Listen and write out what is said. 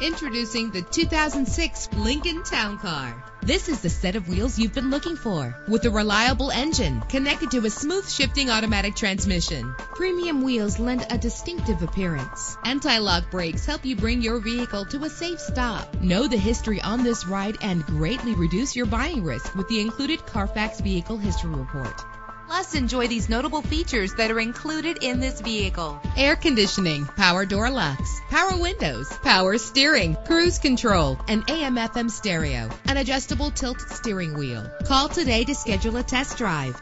Introducing the 2006 Lincoln Town Car. This is the set of wheels you've been looking for with a reliable engine connected to a smooth shifting automatic transmission. Premium wheels lend a distinctive appearance. Anti-lock brakes help you bring your vehicle to a safe stop. Know the history on this ride and greatly reduce your buying risk with the included Carfax Vehicle History Report. Plus, enjoy these notable features that are included in this vehicle. Air conditioning, power door locks, power windows, power steering, cruise control, an AM FM stereo, an adjustable tilt steering wheel. Call today to schedule a test drive.